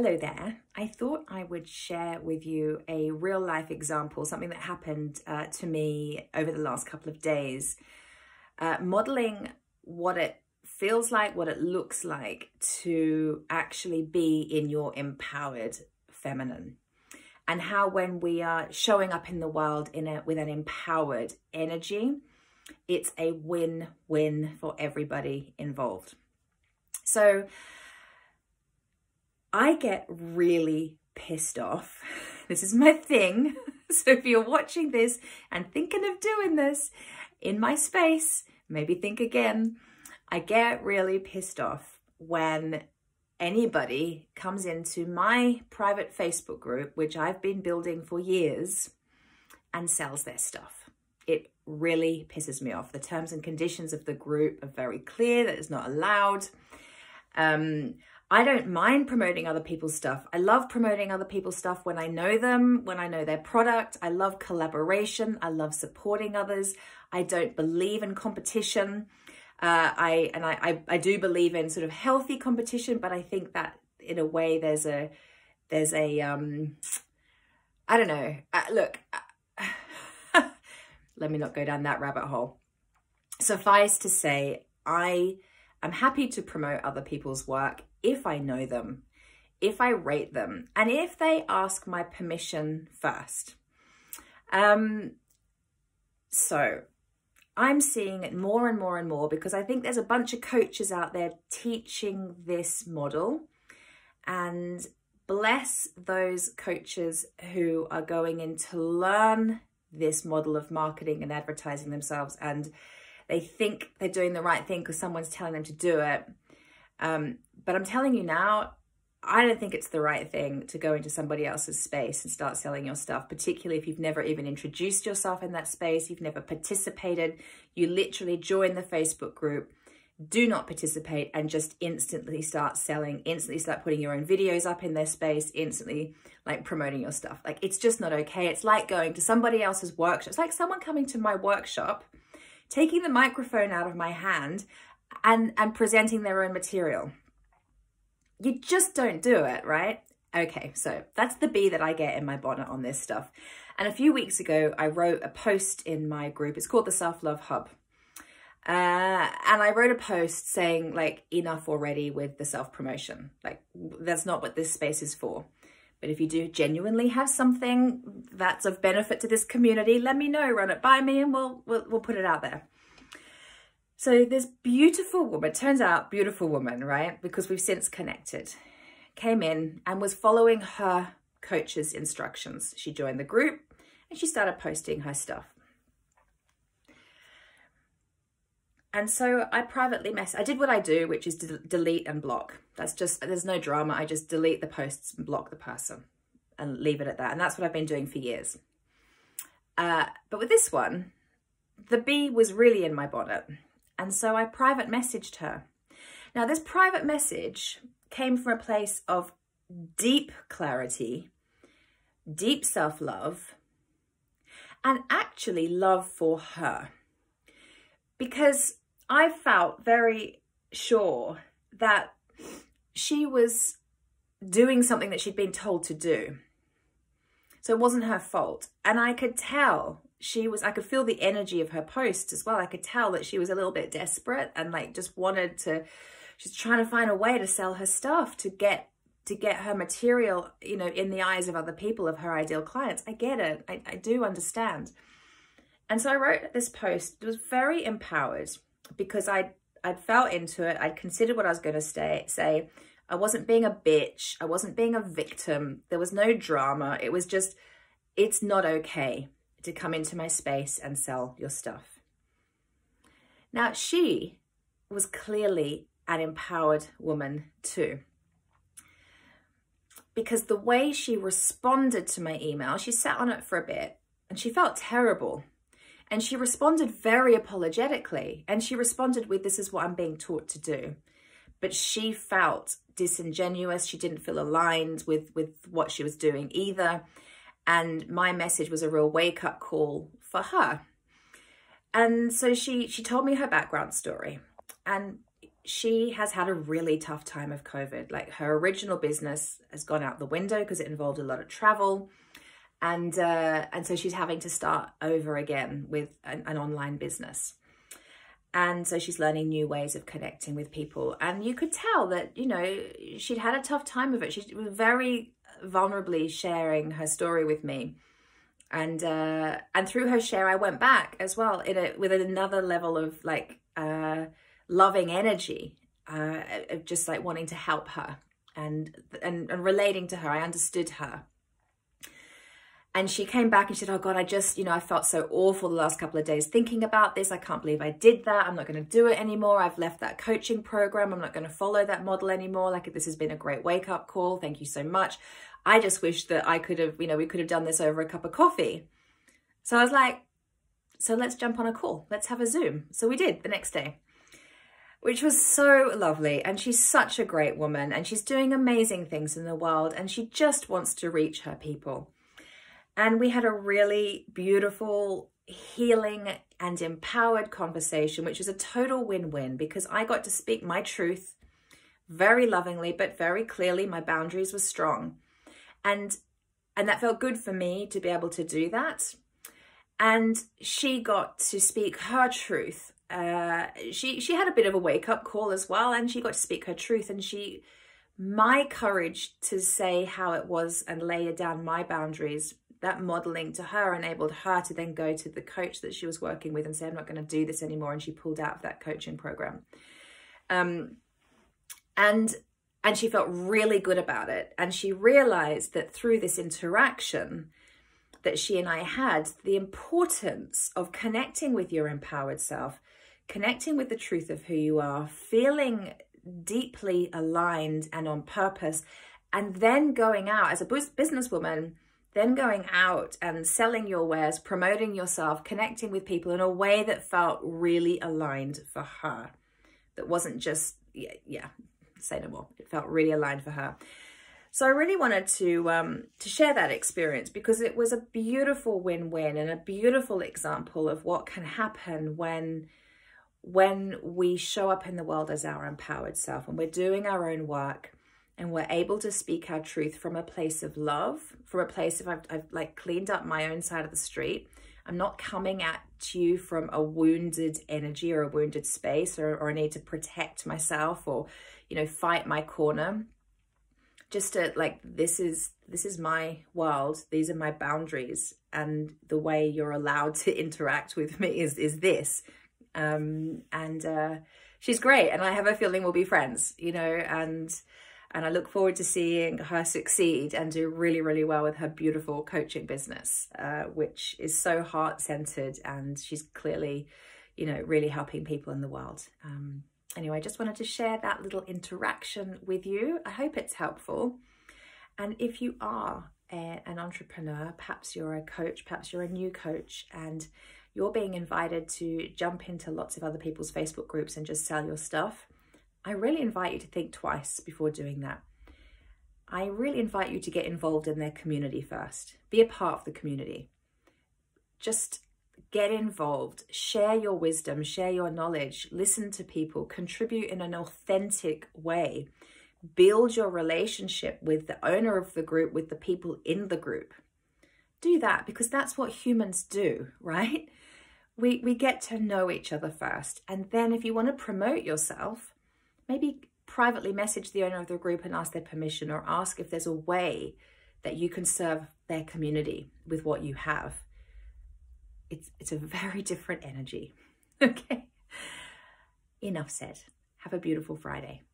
Hello there. I thought I would share with you a real life example, something that happened uh, to me over the last couple of days, uh, modeling what it feels like, what it looks like to actually be in your empowered feminine. And how when we are showing up in the world in a, with an empowered energy, it's a win-win for everybody involved. So I get really pissed off. This is my thing. So if you're watching this and thinking of doing this in my space, maybe think again. I get really pissed off when anybody comes into my private Facebook group, which I've been building for years, and sells their stuff. It really pisses me off. The terms and conditions of the group are very clear that it's not allowed. Um, I don't mind promoting other people's stuff. I love promoting other people's stuff when I know them, when I know their product. I love collaboration. I love supporting others. I don't believe in competition. Uh, I and I, I, I do believe in sort of healthy competition, but I think that in a way there's a there's a um I don't know. Uh, look, let me not go down that rabbit hole. Suffice to say, I am happy to promote other people's work if I know them, if I rate them, and if they ask my permission first. Um, so I'm seeing it more and more and more because I think there's a bunch of coaches out there teaching this model and bless those coaches who are going in to learn this model of marketing and advertising themselves and they think they're doing the right thing because someone's telling them to do it um, but I'm telling you now, I don't think it's the right thing to go into somebody else's space and start selling your stuff, particularly if you've never even introduced yourself in that space, you've never participated, you literally join the Facebook group, do not participate and just instantly start selling, instantly start putting your own videos up in their space, instantly like promoting your stuff. Like it's just not okay. It's like going to somebody else's workshop. It's like someone coming to my workshop, taking the microphone out of my hand and, and presenting their own material. You just don't do it, right? Okay, so that's the bee that I get in my bonnet on this stuff. And a few weeks ago, I wrote a post in my group. It's called the Self-Love Hub. Uh, and I wrote a post saying like, enough already with the self-promotion. Like, that's not what this space is for. But if you do genuinely have something that's of benefit to this community, let me know, run it by me and we'll, we'll, we'll put it out there. So this beautiful woman, turns out beautiful woman, right? Because we've since connected, came in and was following her coach's instructions. She joined the group and she started posting her stuff. And so I privately mess. I did what I do, which is de delete and block. That's just, there's no drama. I just delete the posts and block the person and leave it at that. And that's what I've been doing for years. Uh, but with this one, the bee was really in my bonnet. And so I private messaged her. Now, this private message came from a place of deep clarity, deep self-love, and actually love for her. Because I felt very sure that she was doing something that she'd been told to do. So it wasn't her fault. And I could tell she was, I could feel the energy of her post as well. I could tell that she was a little bit desperate and like just wanted to, she's trying to find a way to sell her stuff to get, to get her material, you know, in the eyes of other people, of her ideal clients. I get it. I, I do understand. And so I wrote this post. It was very empowered because I I'd felt into it. I'd considered what I was going to stay, say. I wasn't being a bitch. I wasn't being a victim. There was no drama. It was just, it's not okay to come into my space and sell your stuff. Now, she was clearly an empowered woman too. Because the way she responded to my email, she sat on it for a bit and she felt terrible. And she responded very apologetically. And she responded with, this is what I'm being taught to do. But she felt disingenuous. She didn't feel aligned with, with what she was doing either. And my message was a real wake up call for her. And so she, she told me her background story and she has had a really tough time of COVID. Like her original business has gone out the window because it involved a lot of travel. And, uh, and so she's having to start over again with an, an online business. And so she's learning new ways of connecting with people. And you could tell that, you know, she'd had a tough time of it. She was very vulnerably sharing her story with me. And uh, and through her share, I went back as well in a, with another level of like uh, loving energy, uh, of just like wanting to help her and, and and relating to her. I understood her. And she came back and she said, Oh God, I just, you know, I felt so awful the last couple of days thinking about this. I can't believe I did that. I'm not going to do it anymore. I've left that coaching program. I'm not going to follow that model anymore. Like, this has been a great wake up call. Thank you so much. I just wish that I could have, you know, we could have done this over a cup of coffee. So I was like, So let's jump on a call. Let's have a Zoom. So we did the next day which was so lovely. And she's such a great woman and she's doing amazing things in the world and she just wants to reach her people. And we had a really beautiful, healing, and empowered conversation, which was a total win win because I got to speak my truth very lovingly, but very clearly. My boundaries were strong. And and that felt good for me to be able to do that. And she got to speak her truth. Uh, she she had a bit of a wake up call as well, and she got to speak her truth. And she, my courage to say how it was and lay down my boundaries that modeling to her enabled her to then go to the coach that she was working with and say, I'm not going to do this anymore. And she pulled out of that coaching program. Um, and and she felt really good about it. And she realized that through this interaction that she and I had, the importance of connecting with your empowered self, connecting with the truth of who you are, feeling deeply aligned and on purpose, and then going out as a businesswoman then going out and selling your wares, promoting yourself, connecting with people in a way that felt really aligned for her. That wasn't just, yeah, yeah say no more. It felt really aligned for her. So I really wanted to um, to share that experience because it was a beautiful win-win and a beautiful example of what can happen when when we show up in the world as our empowered self and we're doing our own work and we're able to speak our truth from a place of love, from a place of I've, I've like cleaned up my own side of the street. I'm not coming at you from a wounded energy or a wounded space or, or need to protect myself or, you know, fight my corner. Just to like, this is, this is my world. These are my boundaries. And the way you're allowed to interact with me is, is this. Um, and, uh, she's great. And I have a feeling we'll be friends, you know, and, and I look forward to seeing her succeed and do really, really well with her beautiful coaching business, uh, which is so heart-centered and she's clearly, you know, really helping people in the world. Um, anyway, I just wanted to share that little interaction with you. I hope it's helpful. And if you are a, an entrepreneur, perhaps you're a coach, perhaps you're a new coach, and you're being invited to jump into lots of other people's Facebook groups and just sell your stuff, I really invite you to think twice before doing that. I really invite you to get involved in their community first. Be a part of the community. Just get involved, share your wisdom, share your knowledge, listen to people, contribute in an authentic way. Build your relationship with the owner of the group, with the people in the group. Do that because that's what humans do, right? We, we get to know each other first. And then if you want to promote yourself, maybe privately message the owner of the group and ask their permission or ask if there's a way that you can serve their community with what you have. It's, it's a very different energy. okay. Enough said. Have a beautiful Friday.